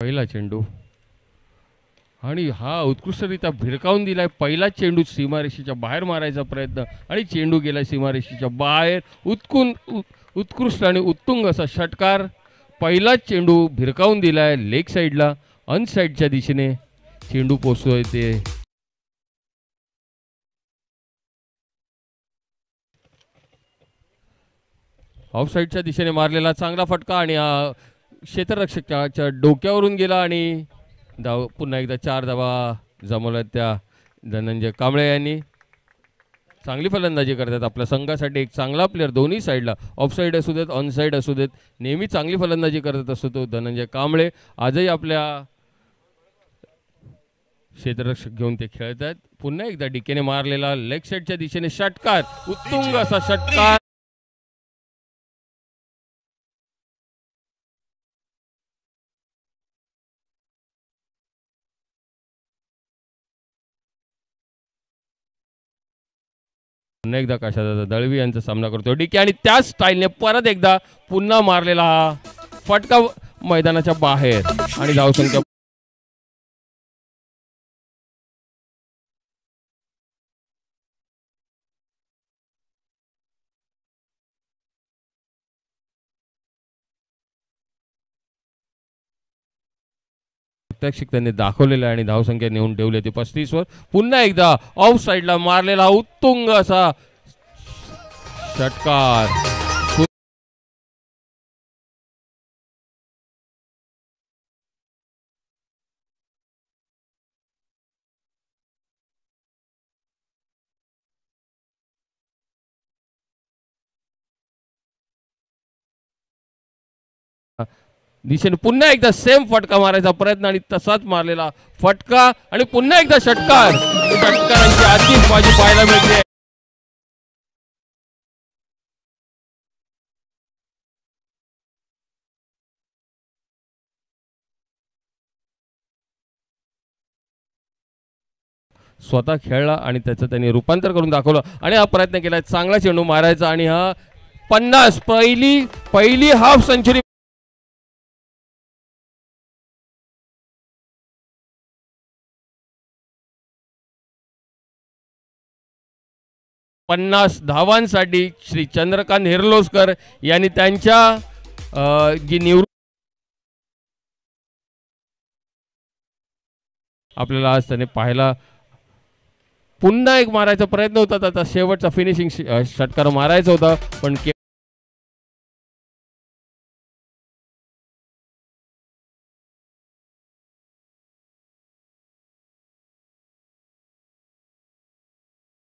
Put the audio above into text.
पहिला चेंडू. आणि हा उत्कृष्टरित्या भिरकावून दिलाय. पहिला चेंडू सीमारेषेच्या बाहेर मारायचा प्रयत्न आणि चेंडू गेला सीमारेषेच्या बाहेर. उत्कुन उत्कृष्ट आणि उत्तुंग असा षटकार पहिलाच चेंडू भिरकावून दिलाय लेग साईडला अनसाईडच्या दिशेने. चेंडू पोचतोय ते. ऑफ साईडच्या दिशेने मारलेला चांगला फटका आणि क्षेत्ररक्षकाच्या डोक्यावरून गेला आणि धाव पुन्हा एकदा चार धावा जमवल्या त्या धनंजय कांबळे यांनी. चांगली फलंदाजी करतात आपल्या संघासाठी. एक चांगला प्लेअर दोन्ही साईडला ऑफ साईड असू देत ऑन साईड असू देत. नेहमी चांगली फलंदाजी करत असतो तो धनंजय कांबळे. आजही आपल्या क्षेत्ररक्षक घेऊन ते खेळत आहेत पुन्हा एकदा डिकेने मारलेला लेग साईडच्या दिशेने षटकार. उत्तुंग असा षटकार. पुन्हा एकदा कशाचा दळवी यांचा सामना करतो डीके आणि त्याच स्टाईलने परत एकदा पुन्हा मारलेला हा फटका मैदानाच्या बाहेर आणि धावसंख्या प्रात्यक्षिक त्यांनी दाखवलेलं आहे आणि धावसंख्या नेऊन ठेवली होती. पस्तीसवर पुन्हा एकदा ऑफ साईडला मारलेला उत्तुंग असा षटकार. दिशेने पुन्हा एकदा सेम फटका मारायचा प्रयत्न आणि तसाच मारलेला फटका आणि पुन्हा एकदा षटकार. षटकारांची आधीच बाजू पाहायला मिळते. स्वतः खेळला आणि त्याचं त्यांनी रूपांतर करून दाखवलं आणि हा प्रयत्न केला. चांगला चेंडू मारायचा आणि हा पन्नास पहिली पहिली हाफ सेंचुरी पन्नास धावांसाठी श्री चंद्रकांत हिरलोसकर यांनी त्यांच्या जी निवृत्त आपल्याला आज त्याने पाहायला पुन्हा एक मारायचा प्रयत्न होता. त्याचा शेवटचा फिनिशिंग षटकार मारायचा होता. पण के